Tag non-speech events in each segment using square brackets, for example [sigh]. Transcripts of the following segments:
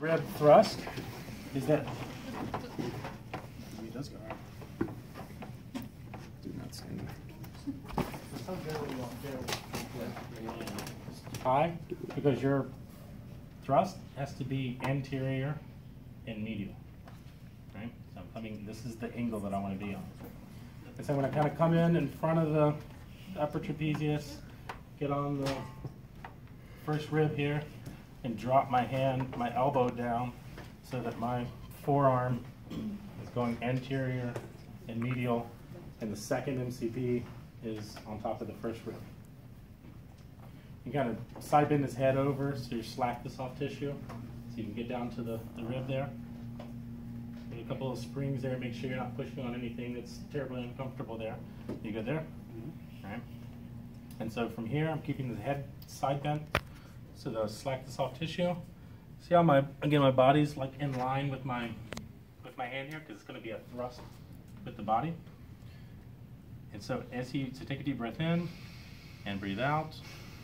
rib thrust is that It does go out. Do not stand high because your thrust has to be anterior and medial. Right? So I mean, this is the angle that I want to be on. And so I'm going to kind of come in in front of the upper trapezius, get on the first rib here, and drop my hand, my elbow down, so that my forearm is going anterior and medial, and the second MCP is on top of the first rib. You kind of side bend his head over so you slack the soft tissue, so you can get down to the, the rib there. Get a couple of springs there, make sure you're not pushing on anything that's terribly uncomfortable there. You good there? Mm-hmm. All right. And so from here, I'm keeping the head side bent, so the slack the soft tissue. See how my again my body's like in line with my with my hand here because it's going to be a thrust with the body. And so as he, so take a deep breath in and breathe out,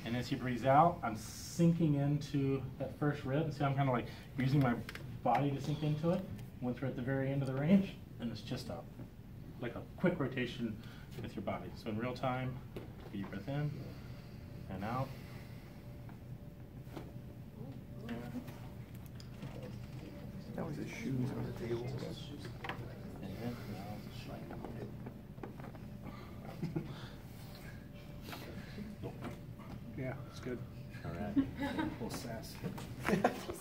and as he breathes out, I'm sinking into that first rib. See, I'm kind of like using my body to sink into it. Once we're at the very end of the range, and it's just a like a quick rotation with your body. So in real time, deep breath in and out. That his shoes on the table. And in and out. Yeah, it's good. All right. A [laughs] little sass. [laughs]